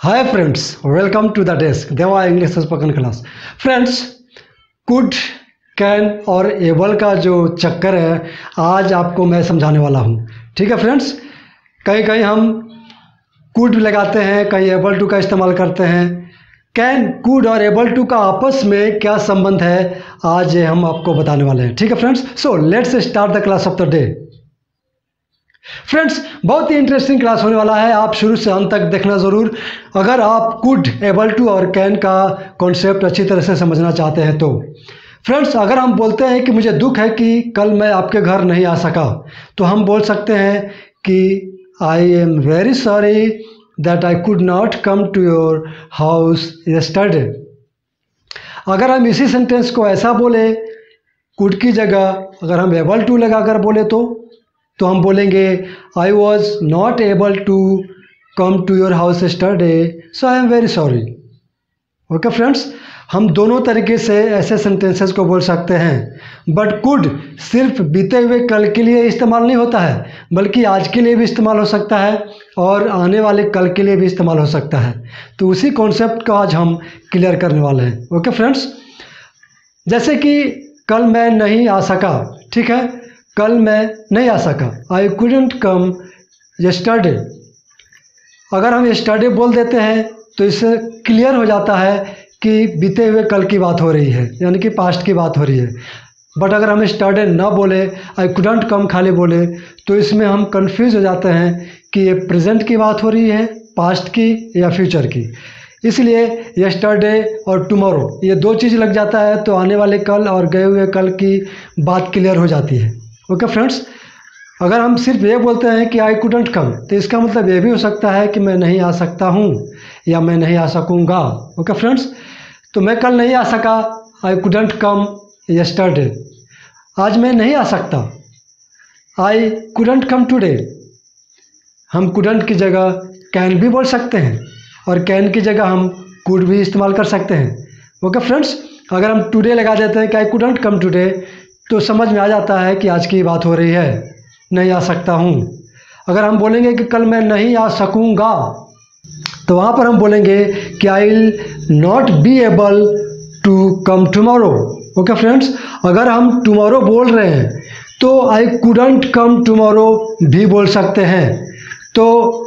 Hi friends welcome to the desk Deva English spoken class friends could can और able का जो चक्कर है, आज आपको मैं समझाने वाला हूँ। ठीक है फ्रेंड्स कहीं कहीं हम कुड लगाते हैं, कहीं एबल टू का इस्तेमाल करते हैं। कैन कुड और एबल टू का आपस में क्या संबंध है, आज ये हम आपको बताने वाले हैं। ठीक है friends so let's start the class of the day friends बहुत ही इंटरेस्टिंग क्लास होने वाला है। आप शुरू से अंत तक देखना ज़रूर। अगर आप कुड एबल टू और कैन का कॉन्सेप्ट अच्छी तरह से समझना चाहते हैं तो। फ्रेंड्स अगर हम बोलते हैं कि मुझे दुख है कि कल मैं आपके घर नहीं आ सका तो हम बोल सकते हैं कि I am very sorry that I could not come to your house yesterday अगर हम इसी सेंटेंस को ऐसा बोले कुड की जगह, अगर हम एबल टू लगा कर बोले तो। तो हम बोलेंगे I was not able to come to your house yesterday so I am very sorry okay friends हम दोनों तरीके से ऐसे सेंटेंसेस को बोल सकते हैं बट कुड सिर्फ़ बीते हुए कल के लिए इस्तेमाल नहीं होता है, बल्कि आज के लिए भी इस्तेमाल हो सकता है और आने वाले कल के लिए भी इस्तेमाल हो सकता है। तो उसी कॉन्सेप्ट को आज हम क्लियर करने वाले हैं। ओके फ्रेंड्स जैसे कि कल मैं नहीं आ सका, ठीक है? कल मैं नहीं आ सका। आई कूडेंट कम यस्टरडे अगर हम यस्टरडे बोल देते हैं तो इससे क्लियर हो जाता है कि बीते हुए कल की बात हो रही है, यानी कि पास्ट की बात हो रही है। बट अगर हम स्टार्टे ना बोले आई कुडेंट कम खाली बोले तो इसमें हम कंफ्यूज हो जाते हैं कि ये प्रेजेंट की बात हो रही है पास्ट की या फ्यूचर की। इसलिए यस्टरडे और टुमारो ये दो चीज़ लग जाता है तो आने वाले कल और गए हुए कल की बात क्लियर हो जाती है। ओके फ्रेंड्स अगर हम सिर्फ़ ये बोलते हैं कि आई कुडेंट कम तो इसका मतलब ये भी हो सकता है कि मैं नहीं आ सकता हूँ, या मैं नहीं आ सकूँगा। ओके फ्रेंड्स तो मैं कल नहीं आ सका। आई कुडेंट कम यस्टरडे आज मैं नहीं आ सकता। आई कुडेंट कम टुडे हम कुडेंट की जगह कैन भी बोल सकते हैं, और कैन की जगह हम कुड भी इस्तेमाल कर सकते हैं। ओके फ्रेंड्स अगर हम टुडे लगा देते हैं कि आई कुडेंट कम टुडे तो समझ में आ जाता है कि आज की बात हो रही है, नहीं आ सकता हूँ। अगर हम बोलेंगे कि कल मैं नहीं आ सकूँगा तो वहाँ पर हम बोलेंगे कि I will not be able to come tomorrow okay friends अगर हम टुमारो बोल रहे हैं तो आई कुडंट कम टुमारो भी बोल सकते हैं। तो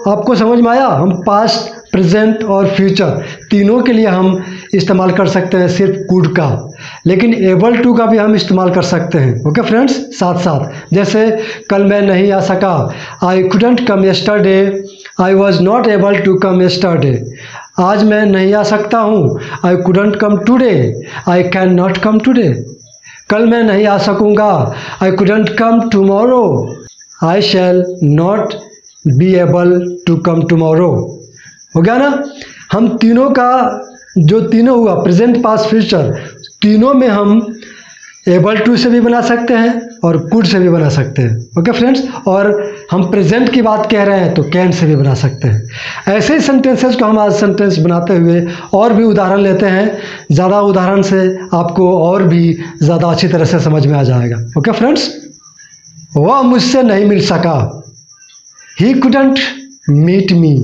आपको समझ में आया? हम पास्ट प्रेजेंट और फ्यूचर तीनों के लिए हम इस्तेमाल कर सकते हैं सिर्फ़ कुड का। लेकिन एबल टू का भी हम इस्तेमाल कर सकते हैं। Okay friends? साथ साथ जैसे कल मैं नहीं आ सका। I couldn't come yesterday I was not able to come yesterday आज मैं नहीं आ सकता हूँ। I couldn't come today I can not come today कल मैं नहीं आ सकूँगा। I couldn't come tomorrow I shall not be able to come tomorrow हो गया ना? हम तीनों का जो तीनों हुआ प्रेजेंट पास फ्यूचर तीनों में हम एबल टू से भी बना सकते हैं और कुड से भी बना सकते हैं। ओके फ्रेंड्स और हम प्रेजेंट की बात कह रहे हैं तो कैन से भी बना सकते हैं। ऐसे ही सेंटेंसेस को हम आज सेंटेंस बनाते हुए और भी उदाहरण लेते हैं। ज़्यादा उदाहरण से आपको और भी ज़्यादा अच्छी तरह से समझ में आ जाएगा। ओके फ्रेंड्स वह मुझसे नहीं मिल सका। ही कुडेंट मीट मी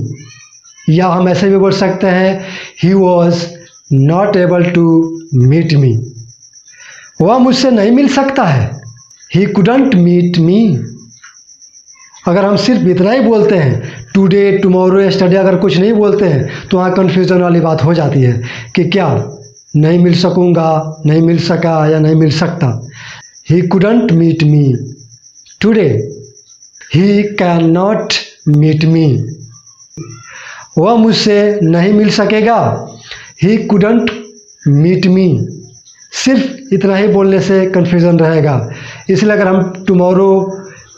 या हम ऐसे भी बोल सकते हैं he was not able to meet me वह मुझसे नहीं मिल सकता है। ही कुडंट मीट मी अगर हम सिर्फ़ इतना ही बोलते हैं टुडे टुमारो स्टडी अगर कुछ नहीं बोलते हैं तो वहाँ कन्फ्यूज़न वाली बात हो जाती है कि क्या नहीं मिल सकूँगा, नहीं मिल सका या नहीं मिल सकता। He couldn't meet me today he can not meet me वह मुझसे नहीं मिल सकेगा। ही कुडंट मीट मी सिर्फ़ इतना ही बोलने से कन्फ्यूज़न रहेगा। इसलिए अगर हम टुमारो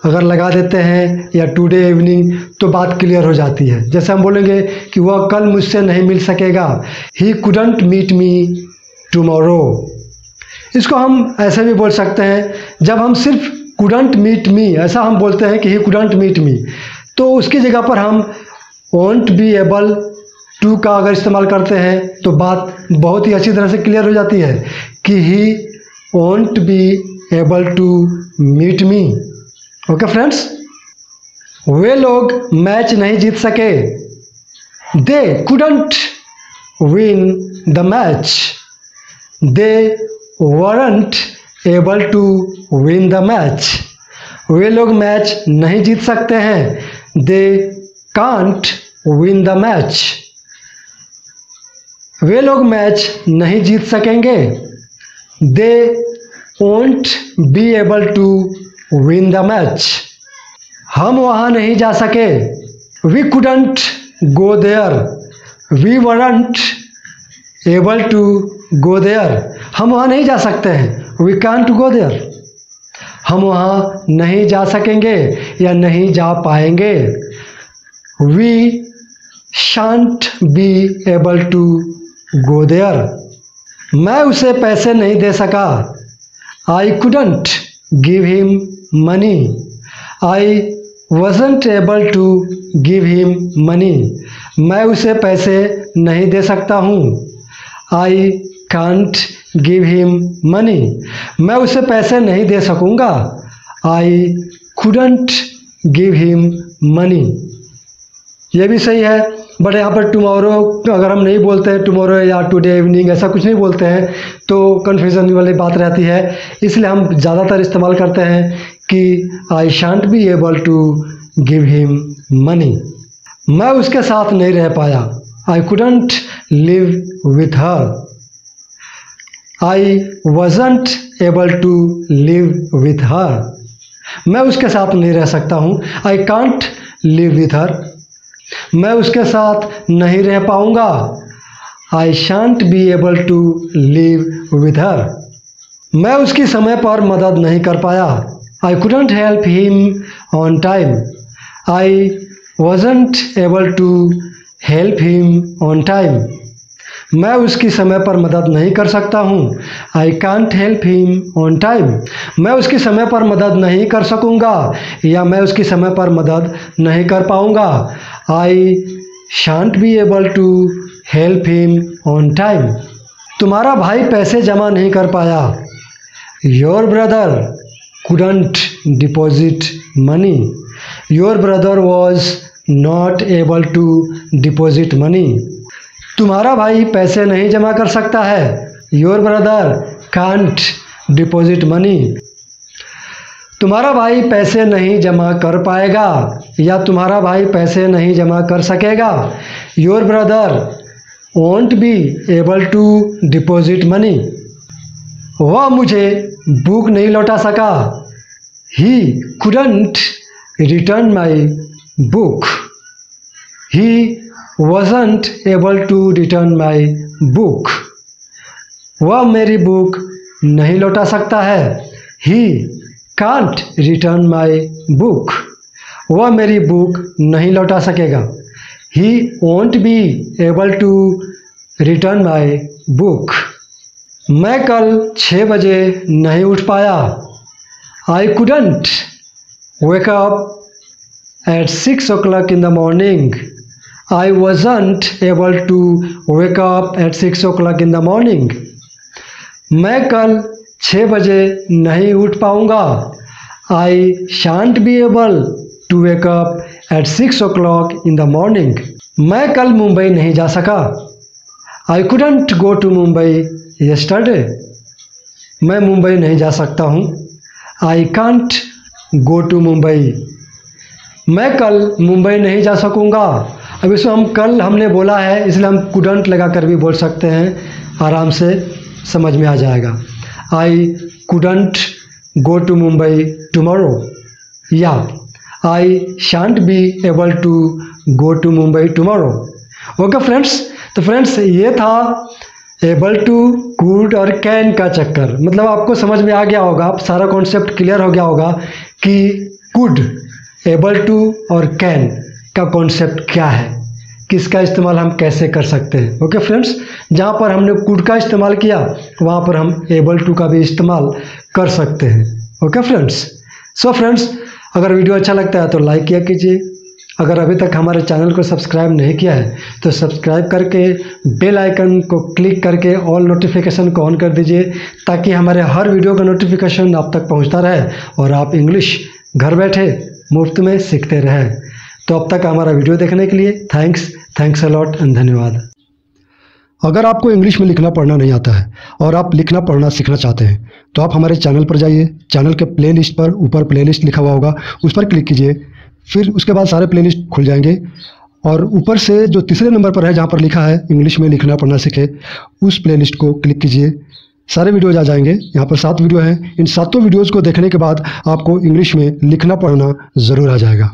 अगर लगा देते हैं या टुडे इवनिंग तो बात क्लियर हो जाती है। जैसे हम बोलेंगे कि वह कल मुझसे नहीं मिल सकेगा। He couldn't meet me tomorrow इसको हम ऐसे भी बोल सकते हैं, जब हम सिर्फ़ कुडंट मीट मी ऐसा हम बोलते हैं कि ही कुडंट मीट मी तो उसकी जगह पर हम वॉन्ट बी एबल टू का अगर इस्तेमाल करते हैं तो बात बहुत ही अच्छी तरह से क्लियर हो जाती है कि he won't be able to meet me okay friends वे लोग मैच नहीं जीत सके। They couldn't win the match they weren't able to win the match वे लोग मैच नहीं जीत सकते हैं। They can't win the match वे लोग मैच नहीं जीत सकेंगे। They won't be able to win the match हम वहाँ नहीं जा सके। We couldn't go there we weren't able to go there हम वहाँ नहीं जा सकते हैं। वी कांट गो देयर हम वहाँ नहीं जा सकेंगे या नहीं जा पाएँगे। We shan't be able to go there मैं उसे पैसे नहीं दे सका। I couldn't give him money I wasn't able to give him money मैं उसे पैसे नहीं दे सकता हूँ। I can't give him money मैं उसे पैसे नहीं दे सकूँगा। I couldn't give him money ये भी सही है। बट यहाँ पर टुमारो अगर हम नहीं बोलते हैं टुमारो या टुडे इवनिंग ऐसा कुछ नहीं बोलते हैं तो कन्फ्यूज़न वाली बात रहती है। इसलिए हम ज़्यादातर इस्तेमाल करते हैं कि I shan't be able to give him money मैं उसके साथ नहीं रह पाया। I couldn't live with her I wasn't able to live with her मैं उसके साथ नहीं रह सकता हूँ। I can't live with her मैं उसके साथ नहीं रह पाऊँगा। I shan't be able to live with her मैं उसकी समय पर मदद नहीं कर पाया। I couldn't help him on time I wasn't able to help him on time मैं उसकी समय पर मदद नहीं कर सकता हूँ। I can't help him on time मैं उसकी समय पर मदद नहीं कर सकूँगा या मैं उसकी समय पर मदद नहीं कर पाऊँगा। I shan't be able to help him on time तुम्हारा भाई पैसे जमा नहीं कर पाया। Your brother couldn't deposit money your brother was not able to deposit money तुम्हारा भाई पैसे नहीं जमा कर सकता है। Your brother can't deposit money तुम्हारा भाई पैसे नहीं जमा कर पाएगा या तुम्हारा भाई पैसे नहीं जमा कर सकेगा? Your brother won't be able to deposit money वह मुझे बुक नहीं लौटा सका। He couldn't return my book he wasn't able to return my book वह मेरी बुक नहीं लौटा सकता है। He can't return my book वह मेरी बुक नहीं लौटा सकेगा। He won't be able to return my book मैं कल छः बजे नहीं उठ पाया। I couldn't wake up at six o'clock in the morning I wasn't able to up at six o'clock in the morning मैं कल छः बजे नहीं उठ पाऊँगा। I shan't be able to wake up at six o'clock in the morning मैं कल मुंबई नहीं जा सका। I couldn't go to Mumbai yesterday मैं मुंबई नहीं जा सकता हूँ। I can't go to Mumbai. मैं कल मुंबई नहीं जा सकूँगा। अब इसमें हम कल हमने बोला है, इसलिए हम कुडंट लगा कर भी बोल सकते हैं। आराम से समझ में आ जाएगा। I couldn't go to Mumbai tomorrow या I shan't be able to go to Mumbai tomorrow okay friends तो फ्रेंड्स ये था एबल टू गुड और कैन का चक्कर। मतलब आपको समझ में आ गया होगा, आप सारा कॉन्सेप्ट क्लियर हो गया होगा कि कुड एबल टू और कैन का कॉन्सेप्ट क्या है। किसका इस्तेमाल हम कैसे कर सकते हैं? ओके फ्रेंड्स जहाँ पर हमने कुड का इस्तेमाल किया, वहाँ पर हम एबल टू का भी इस्तेमाल कर सकते हैं। ओके फ्रेंड्स सो फ्रेंड्स अगर वीडियो अच्छा लगता है तो लाइक किया कीजिए। अगर अभी तक हमारे चैनल को सब्सक्राइब नहीं किया है तो सब्सक्राइब करके, बेल आइकन को क्लिक करके ऑल नोटिफिकेशन को ऑन कर दीजिए, ताकि हमारे हर वीडियो का नोटिफिकेशन आप तक पहुँचता रहे और आप इंग्लिश घर बैठे मुफ़्त में सीखते रहें। तो अब तक हमारा वीडियो देखने के लिए थैंक्स थैंक्स अलॉट एंड धन्यवाद। अगर आपको इंग्लिश में लिखना पढ़ना नहीं आता है और आप लिखना पढ़ना सीखना चाहते हैं तो आप हमारे चैनल पर जाइए। चैनल के प्लेलिस्ट पर ऊपर प्लेलिस्ट लिखा हुआ होगा, उस पर क्लिक कीजिए। फिर उसके बाद सारे प्लेलिस्ट खुल जाएँगे और ऊपर से जो तीसरे नंबर पर है, जहाँ पर लिखा है इंग्लिश में लिखना पढ़ना सीखे, उस प्लेलिस्ट को क्लिक कीजिए। सारे वीडियोज़ आ जाएँगे। यहाँ पर सात वीडियो हैं। इन सातों वीडियोज़ को देखने के बाद आपको इंग्लिश में लिखना पढ़ना ज़रूर आ जाएगा।